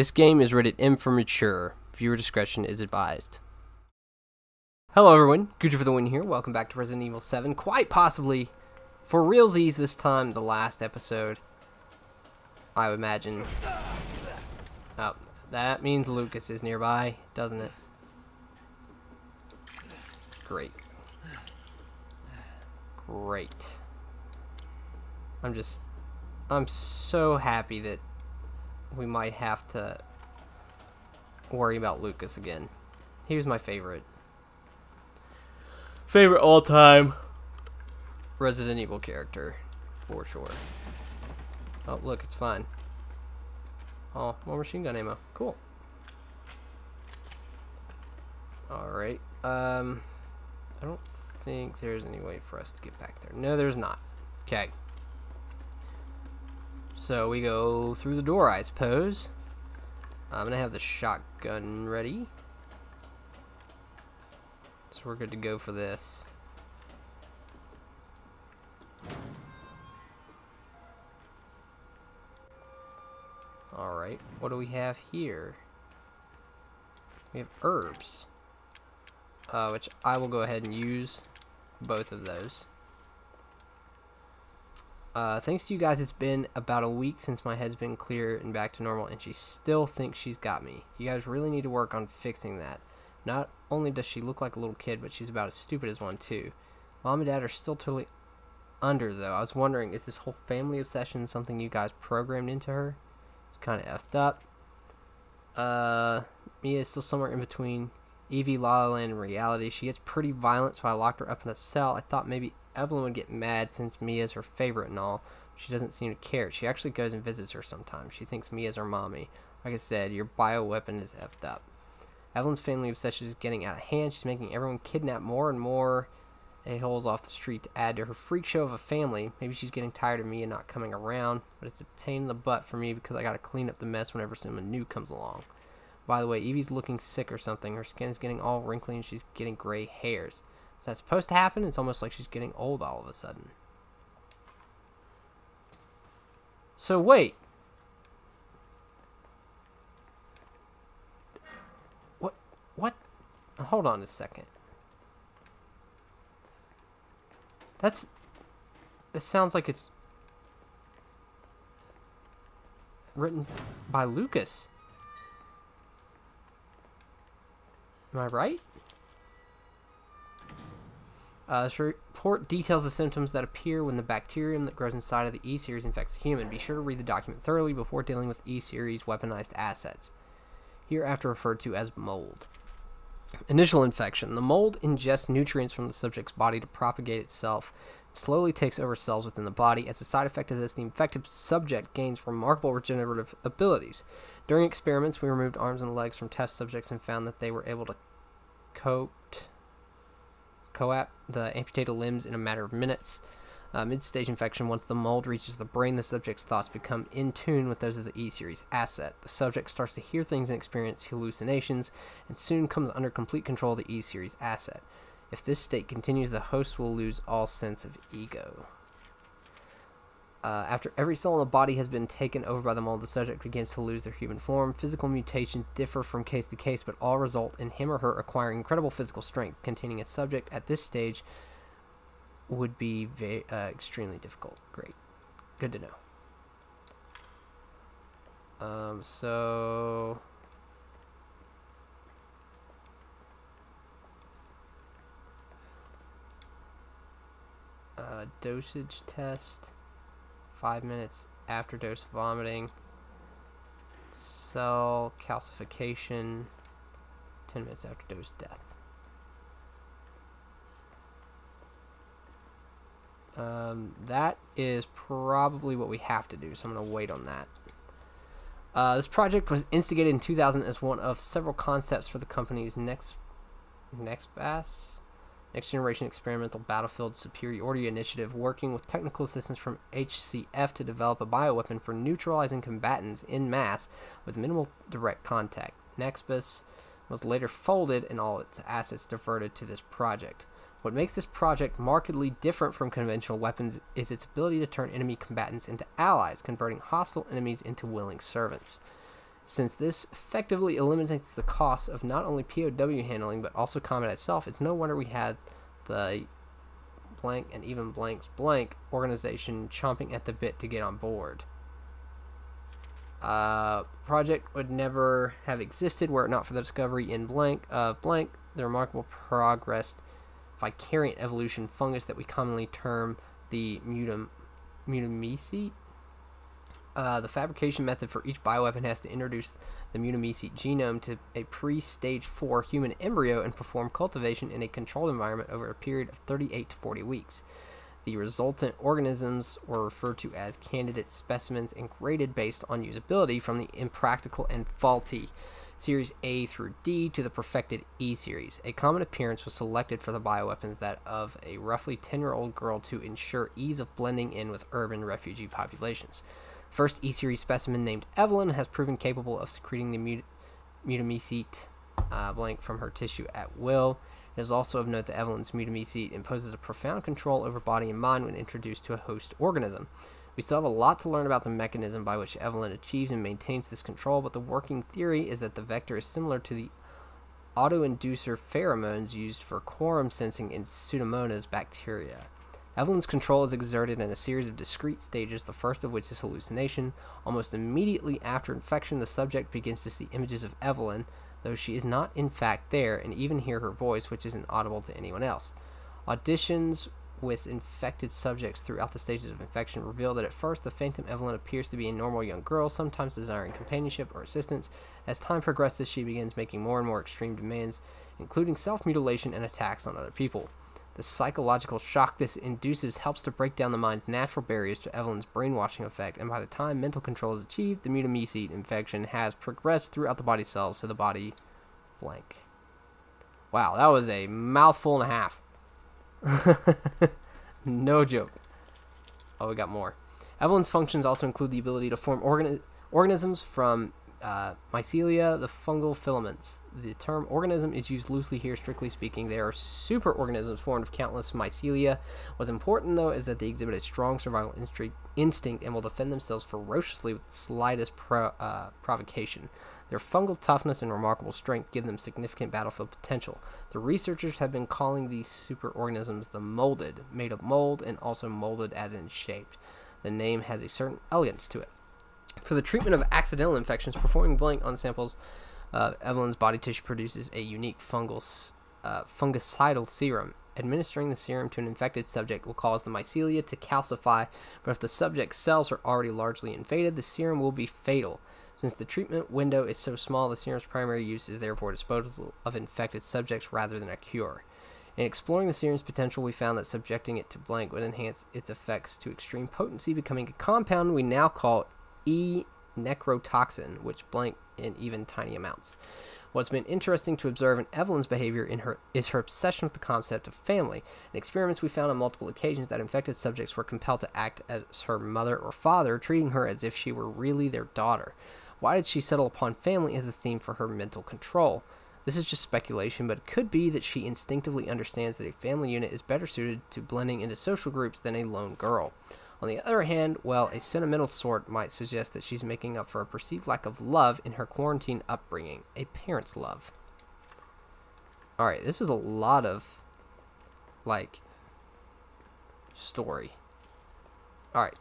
This game is rated M for mature. Viewer discretion is advised. Hello everyone, Goodra for the win here. Welcome back to Resident Evil 7. Quite possibly, for realsies this time, the last episode. I would imagine. Oh, that means Lucas is nearby, doesn't it? Great. Great. I'm just... I'm so happy that we might have to worry about Lucas again. He was my favorite. Favorite all-time Resident Evil character, for sure. Oh, look, it's fine. Oh, more machine gun ammo. Cool. Alright. Um, I don't think there's any way for us to get back there. No, there's not. Okay. So we go through the door, I suppose. I'm going to have the shotgun ready. So we're good to go for this. Alright, what do we have here? We have herbs. Uh, which I will go ahead and use both of those. Uh, thanks to you guys, it's been about a week since my head's been clear and back to normal, and she still thinks she's got me. You guys really need to work on fixing that. Not only does she look like a little kid, but she's about as stupid as one, too. Mom and Dad are still totally under, though. I was wondering, is this whole family obsession something you guys programmed into her? It's kind of effed up. Uh, Mia is still somewhere in between Evie, La La Land, and reality. She gets pretty violent, so I locked her up in a cell. I thought maybe Evelyn would get mad since Mia's her favorite and all. She doesn't seem to care. She actually goes and visits her sometimes. She thinks Mia's her mommy. Like I said, your bioweapon is effed up. Evelyn's family obsession is getting out of hand. She's making everyone kidnap more and more a-holes off the street to add to her freak show of a family. Maybe she's getting tired of Mia not coming around, but it's a pain in the butt for me because I gotta clean up the mess whenever someone new comes along. By the way, Evie's looking sick or something. Her skin is getting all wrinkly and she's getting gray hairs. Is that supposed to happen? It's almost like she's getting old all of a sudden. So wait. What? What? Hold on a second. That's... This sounds like it's... Written by Lucas. Am I right? Uh, this report details the symptoms that appear when the bacterium that grows inside of the E-Series infects a human. Be sure to read the document thoroughly before dealing with E-Series weaponized assets, hereafter referred to as mold. Initial infection. The mold ingests nutrients from the subject's body to propagate itself. It slowly takes over cells within the body. As a side effect of this, the infected subject gains remarkable regenerative abilities. During experiments, we removed arms and legs from test subjects and found that they were able to cope coap the amputated limbs in a matter of minutes. Uh, mid-stage infection, once the mold reaches the brain, the subject's thoughts become in tune with those of the E-series asset. The subject starts to hear things and experience hallucinations, and soon comes under complete control of the E-series asset. If this state continues, the host will lose all sense of ego. Uh, after every cell in the body has been taken over by the mold, the subject begins to lose their human form. Physical mutations differ from case to case, but all result in him or her acquiring incredible physical strength. Containing a subject at this stage would be very, uh, extremely difficult. Great. Good to know. Um, so... Uh, dosage test. Five minutes after dose vomiting. Cell calcification. Ten minutes after dose death. Um, that is probably what we have to do, so I'm going to wait on that. Uh, this project was instigated in 2000 as one of several concepts for the company's next next bass Next Generation Experimental Battlefield Superiority Initiative, working with technical assistance from HCF to develop a bioweapon for neutralizing combatants in mass with minimal direct contact. Nexbus was later folded and all its assets diverted to this project. What makes this project markedly different from conventional weapons is its ability to turn enemy combatants into allies, converting hostile enemies into willing servants. Since this effectively eliminates the cost of not only POW handling but also combat itself, it's no wonder we had the blank and even blanks blank organization chomping at the bit to get on board. Uh, project would never have existed were it not for the discovery in blank of blank, the remarkable progress vicariant evolution fungus that we commonly term the mutum, mutamycete. Uh, the fabrication method for each bioweapon has to introduce the mutamycete genome to a pre-stage 4 human embryo and perform cultivation in a controlled environment over a period of 38 to 40 weeks. The resultant organisms were referred to as candidate specimens and graded based on usability from the impractical and faulty series A through D to the perfected E series. A common appearance was selected for the bioweapons that of a roughly 10 year old girl to ensure ease of blending in with urban refugee populations. First E series specimen named Evelyn has proven capable of secreting the mut- mutamycete uh, blank from her tissue at will. It is also of note that Evelyn's mutamycete imposes a profound control over body and mind when introduced to a host organism. We still have a lot to learn about the mechanism by which Evelyn achieves and maintains this control, but the working theory is that the vector is similar to the autoinducer pheromones used for quorum sensing in Pseudomonas bacteria. Evelyn's control is exerted in a series of discrete stages, the first of which is hallucination. Almost immediately after infection, the subject begins to see images of Evelyn, though she is not in fact there, and even hear her voice, which isn't audible to anyone else. Auditions with infected subjects throughout the stages of infection reveal that at first the phantom Evelyn appears to be a normal young girl, sometimes desiring companionship or assistance. As time progresses, she begins making more and more extreme demands, including self mutilation and attacks on other people. The psychological shock this induces helps to break down the mind's natural barriers to Evelyn's brainwashing effect, and by the time mental control is achieved, the mutamycete infection has progressed throughout the body cells so the body blank. Wow, that was a mouthful and a half. no joke. Oh, we got more. Evelyn's functions also include the ability to form organi- organisms from uh, mycelia, the fungal filaments. The term organism is used loosely here, strictly speaking. They are superorganisms formed of countless mycelia. What's important, though, is that they exhibit a strong survival instinct and will defend themselves ferociously with the slightest pro- uh, provocation. Their fungal toughness and remarkable strength give them significant battlefield potential. The researchers have been calling these superorganisms the molded, made of mold and also molded as in shaped. The name has a certain elegance to it. For the treatment of accidental infections, performing blank on samples of Evelyn's body tissue produces a unique fungal, uh, fungicidal serum. Administering the serum to an infected subject will cause the mycelia to calcify, but if the subject's cells are already largely invaded, the serum will be fatal. Since the treatment window is so small, the serum's primary use is therefore disposal of infected subjects rather than a cure. In exploring the serum's potential, we found that subjecting it to blank would enhance its effects to extreme potency, becoming a compound we now call E necrotoxin, which blank in even tiny amounts. What's been interesting to observe in Evelyn's behavior in her is her obsession with the concept of family. In experiments, we found on multiple occasions that infected subjects were compelled to act as her mother or father, treating her as if she were really their daughter. Why did she settle upon family as the theme for her mental control? This is just speculation, but it could be that she instinctively understands that a family unit is better suited to blending into social groups than a lone girl. On the other hand, well, a sentimental sort might suggest that she's making up for a perceived lack of love in her quarantine upbringing, a parent's love. Alright, this is a lot of, like, story. Alright,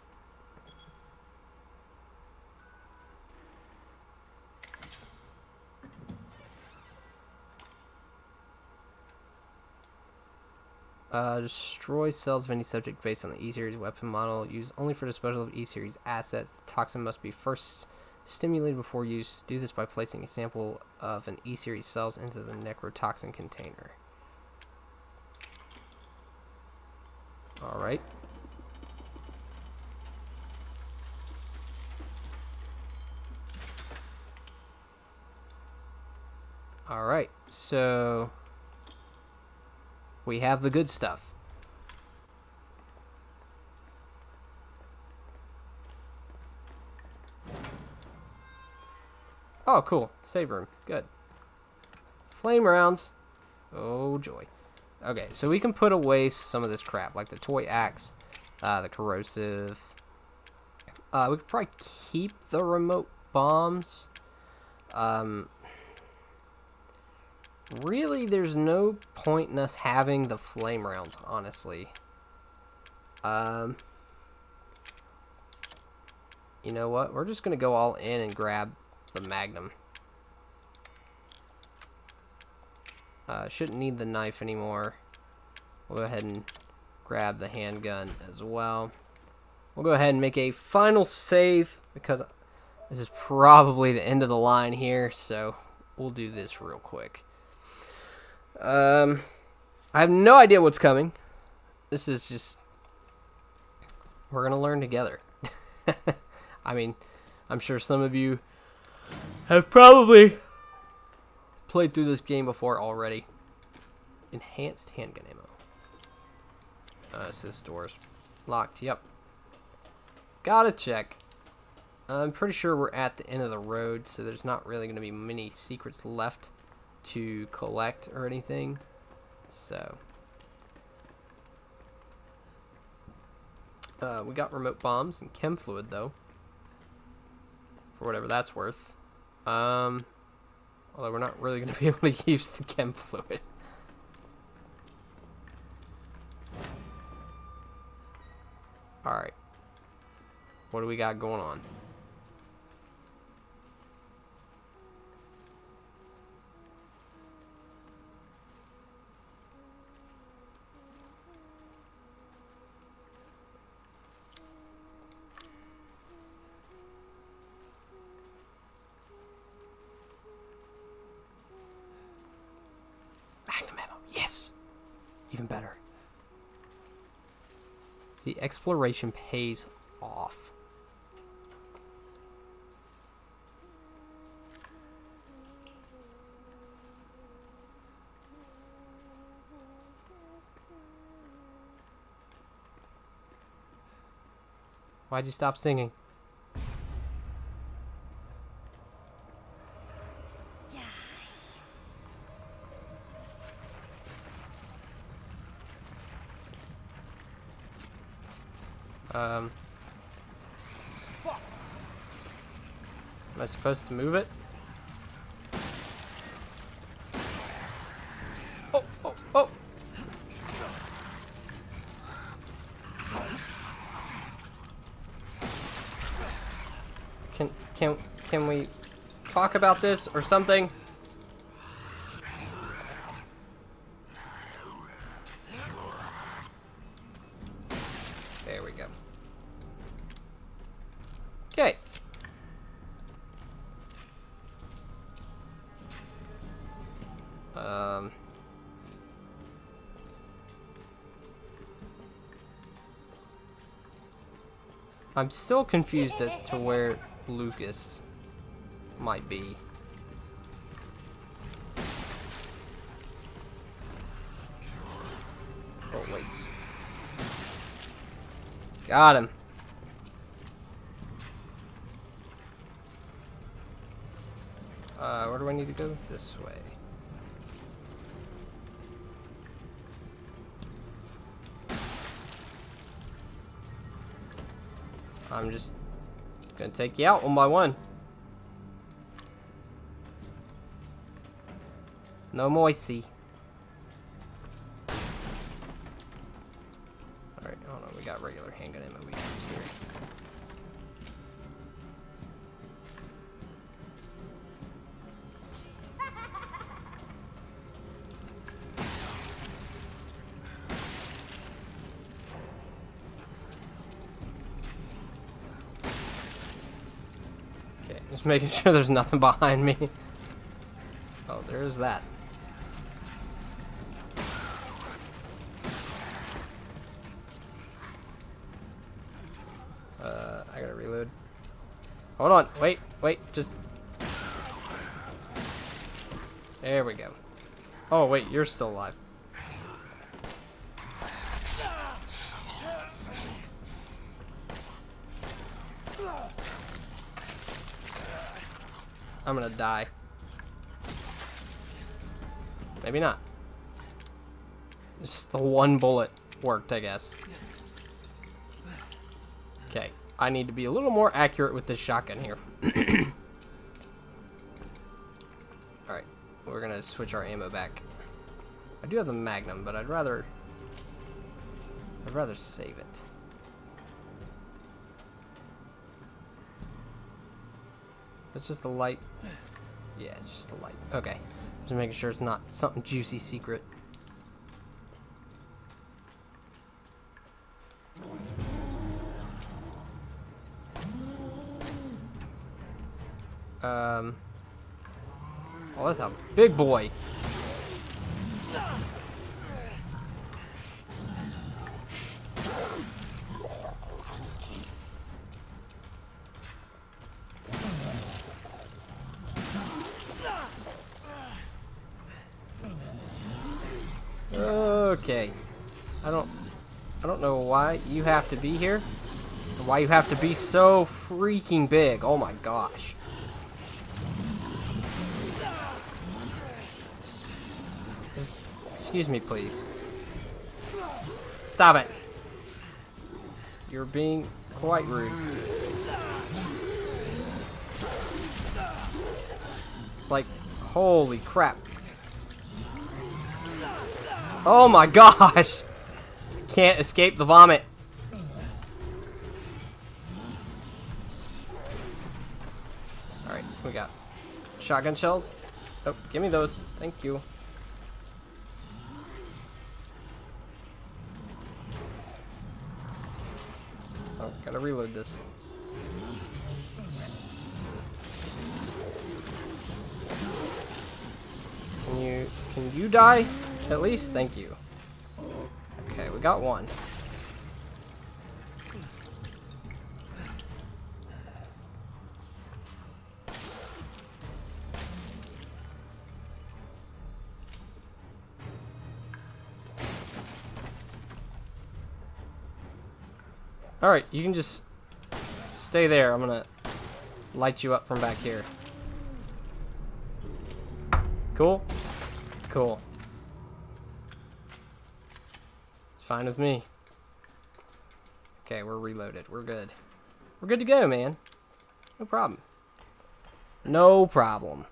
Uh, destroy cells of any subject based on the E-Series weapon model. Used only for disposal of E-Series assets. The toxin must be first stimulated before use. Do this by placing a sample of an E-Series cells into the necrotoxin container. Alright. Alright, so we have the good stuff. Oh, cool. Save room. Good. Flame rounds. Oh, joy. Okay, so we can put away some of this crap, like the toy axe, uh, the corrosive. Uh, we could probably keep the remote bombs. Um, really, there's no point in us having the flame rounds, honestly. Um, you know what? We're just going to go all in and grab the Magnum. Uh, shouldn't need the knife anymore. We'll go ahead and grab the handgun as well. We'll go ahead and make a final save because this is probably the end of the line here, so we'll do this real quick. Um, I have no idea what's coming. This is just we're gonna learn together. I mean, I'm sure some of you have probably played through this game before already. Enhanced handgun ammo. Uh, it says doors locked. Yep. Gotta check. I'm pretty sure we're at the end of the road, so there's not really going to be many secrets left to collect or anything. So. Uh, we got remote bombs and chem fluid, though. For whatever that's worth. Um, although we're not really going to be able to use the chem fluid. Alright. What do we got going on? Exploration pays off. Why'd you stop singing? Um, am I supposed to move it? Oh, oh, oh! Can can can we talk about this or something? Um. I'm still confused as to where Lucas might be. Oh, wait. Got him. Uh, where do I need to go? This way. I'm just gonna take you out one by one. No moisty. Just making sure there's nothing behind me. Oh, there's that. Uh, I gotta reload. Hold on, wait, wait, just... There we go. Oh, wait, you're still alive. I'm gonna die. Maybe not. Just the one bullet worked, I guess. Okay, I need to be a little more accurate with this shotgun here. Alright, we're gonna switch our ammo back. I do have the Magnum, but I'd rather... I'd rather save it. It's just a light. Yeah, it's just a light. Okay. Just making sure it's not something juicy secret. Um. Oh, that's a big boy. Okay. I don't I don't know why you have to be here. And why you have to be so freaking big. Oh my gosh. Just, excuse me, please. Stop it. You're being quite rude. Like, holy crap. Oh my gosh! Can't escape the vomit. Alright, we got shotgun shells. Oh, give me those. Thank you. Oh, gotta reload this. Can you, can you die? At least, thank you. Okay, we got one. Alright, you can just stay there. I'm gonna light you up from back here. Cool? Cool. It's fine with me. Okay, we're reloaded. We're good. We're good to go, man. No problem. No problem.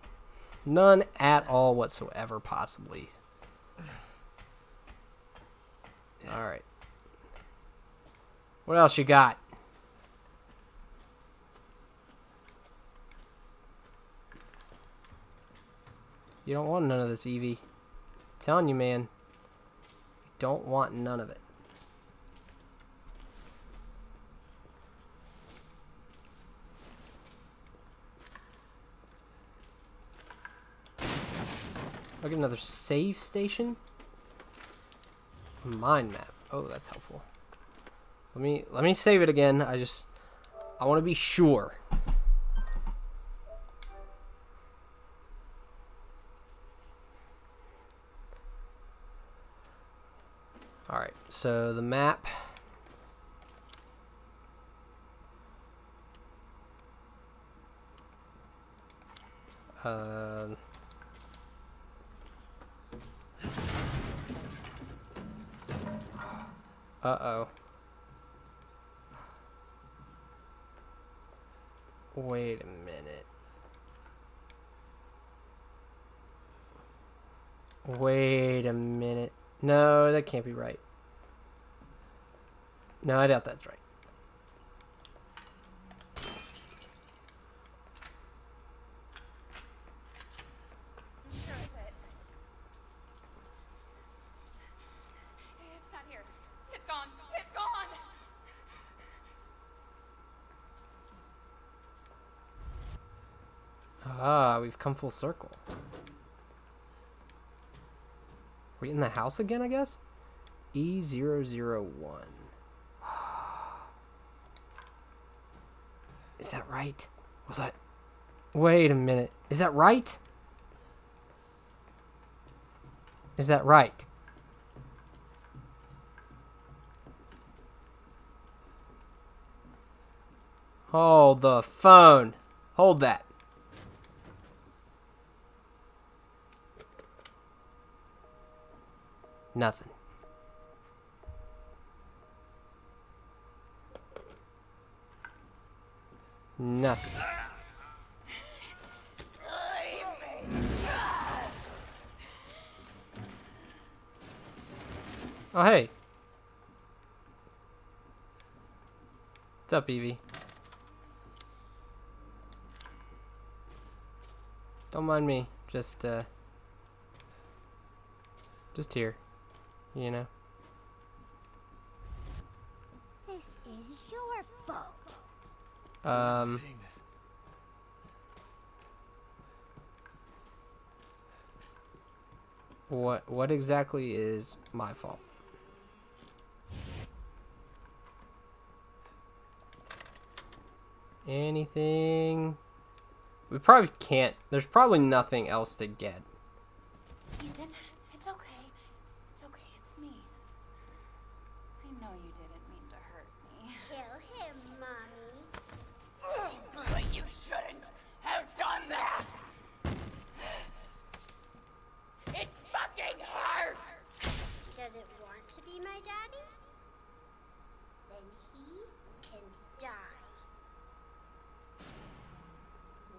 None at all whatsoever, possibly. Alright. What else you got? You don't want none of this, Evie. I'm telling you, man. You don't want none of it. Look at another save station. Mind map. Oh, that's helpful. Let me let me save it again. I just I want to be sure. All right. So the map uh Uh-oh. Wait a minute. Wait a minute. No, that can't be right. No, I doubt that's right. Sure of it. It's not here. It's gone. It's gone. Ah, we've come full circle. We're in the house again, I guess? E001. Is that right? Was that... Wait a minute. Is that right? Is that right? Hold the phone. Hold that. Nothing. Nothing. Oh, hey. What's up, Evie? Don't mind me. Just, uh... Just here. You know? This is your fault. Um... What what exactly is my fault? Anything? We probably can't. There's probably nothing else to get. Ethan, it's okay. It's okay, it's me. I know you didn't mean to hurt me. Kill him, Mommy. But you shouldn't have done that! It fucking hurts! Does it want to be my daddy? Then he can die.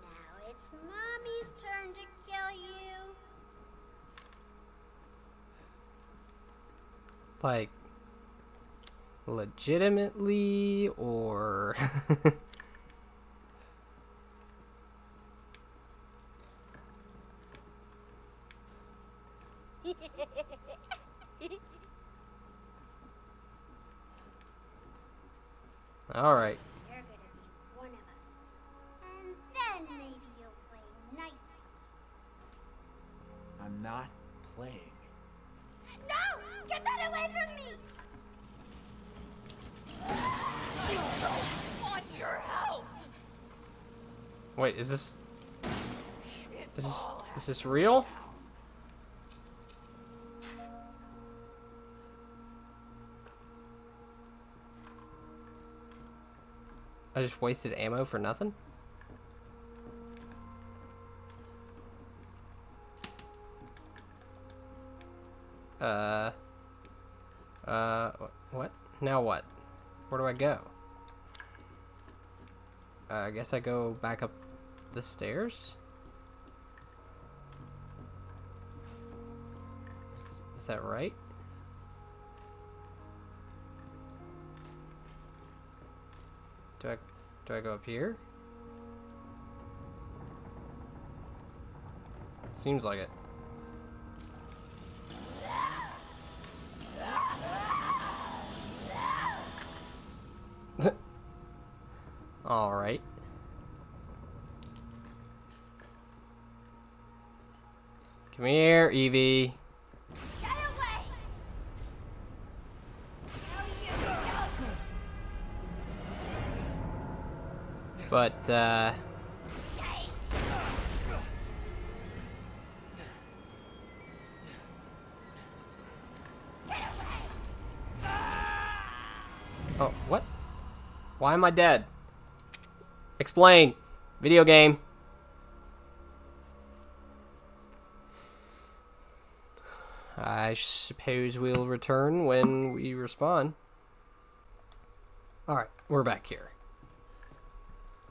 Now it's Mommy's turn to kill you. Like legitimately or All right. You're gonna be one of us. And then maybe you'll play nice. I'm not playing. No! Get that away from me! Want your help! Wait, is this It is this all is this real? I just wasted ammo for nothing? Uh uh what? Now what? Where do I go? Uh, I guess I go back up the stairs? That right? Do I do I go up here? Seems like it. All right. Come here, Evie. But uh Oh, what? Why am I dead? Explain. Video game. I suppose we'll return when we respawn. Alright, we're back here.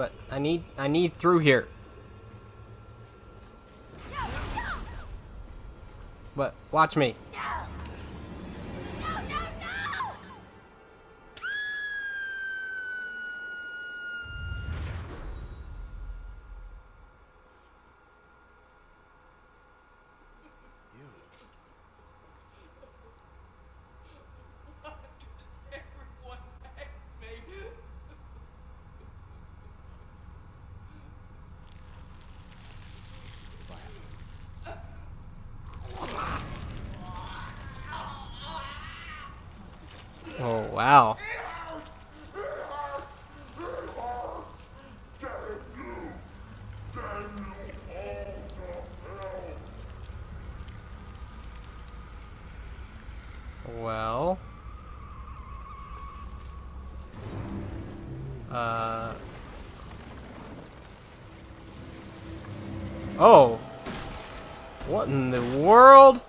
but I need I need through here. But watch me. No! No, no, no! You. Oh wow. Well. Uh. Oh. What in the world?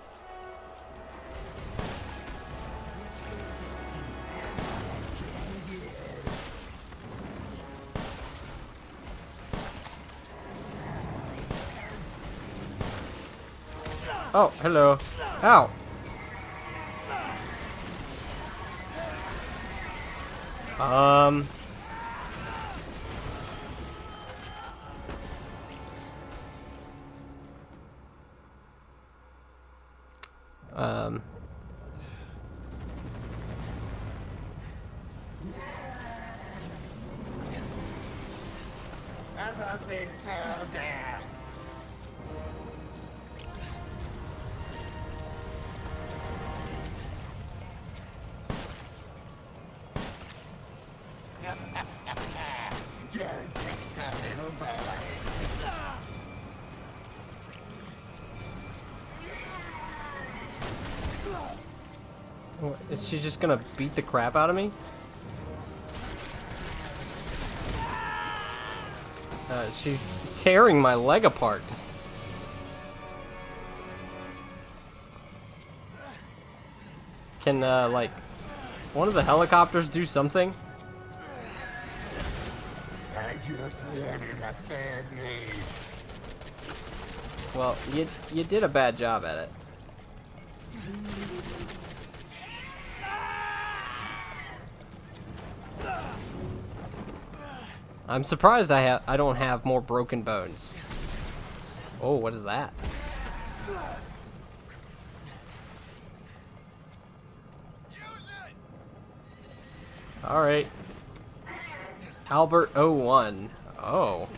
Oh, hello. Ow. Um. Is she just gonna beat the crap out of me? She's tearing my leg apart. Can, uh, like, one of the helicopters do something? I just wanted a family. Well, you, you did a bad job at it. I'm surprised I have I don't have more broken bones. Oh, what is that? All right. Albert 01. Oh.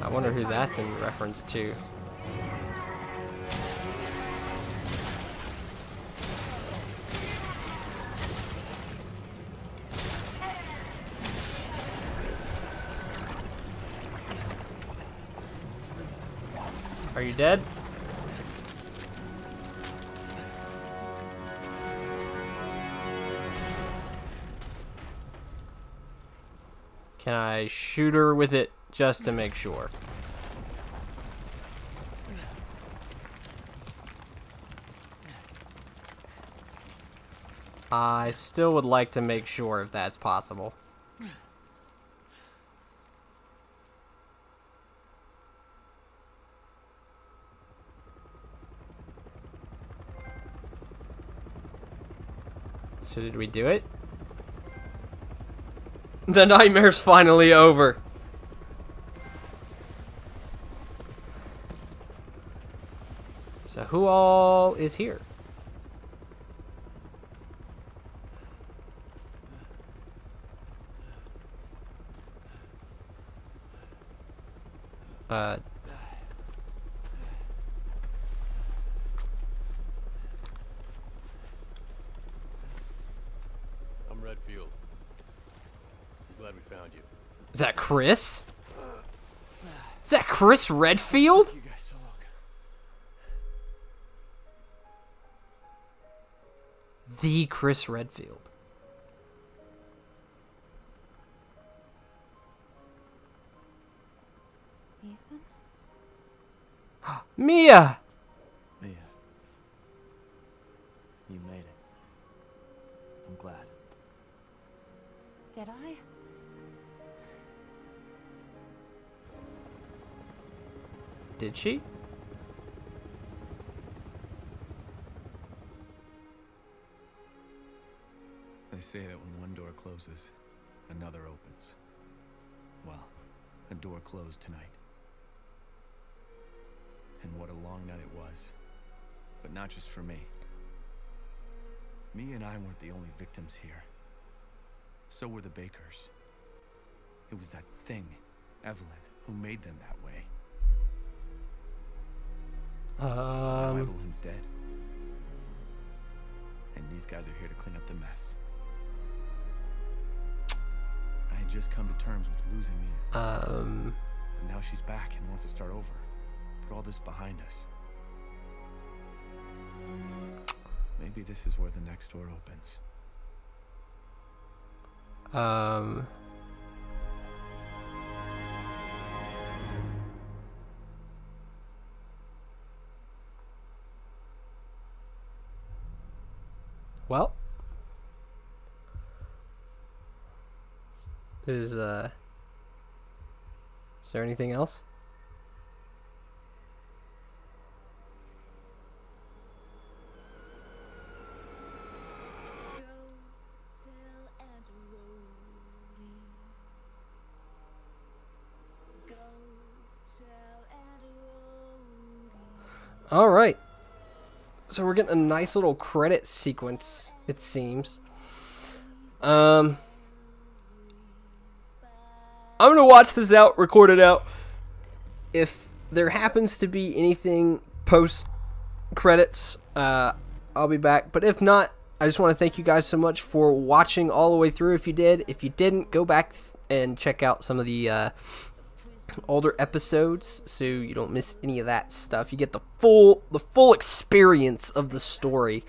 I wonder who that's in reference to. Are you dead? Can I shoot her with it just to make sure? I still would like to make sure if that's possible. So did we do it? The nightmare's finally over. So who all is here? Uh, I'm Redfield. Glad we found you. Is that Chris? Is that Chris Redfield? So. The Chris Redfield. Ethan? Mia. Did she? They say that when one door closes, another opens. Well, a door closed tonight. And what a long night it was. But not just for me. Mia and I weren't the only victims here. So were the Bakers. It was that thing, Evelyn, who made them that way. Um, now dead. And these guys are here to clean up the mess. I had just come to terms with losing Mia. Um. But now she's back and wants to start over. Put all this behind us. Maybe this is where the next door opens. Um. Well, is uh, is there anything else? So we're getting a nice little credit sequence, it seems. Um I'm to watch this out, record it out. If there happens to be anything post credits, uh I'll be back. But if not, I just want to thank you guys so much for watching all the way through if you did. If you didn't, go back and check out some of the uh older episodes so you don't miss any of that stuff. You get the full the full experience of the story.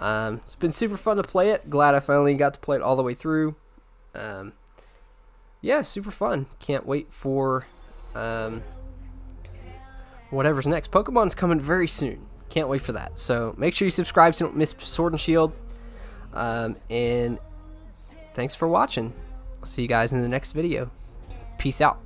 Um, it's been super fun to play it. Glad i finally got to play it all the way through. Um, yeah super fun. Can't wait for um, whatever's next. Pokemon's coming very soon. Can't wait for that. So make sure you subscribe so you don't miss sword and shield. Um, and thanks for watching. I'll see you guys in the next video. Peace out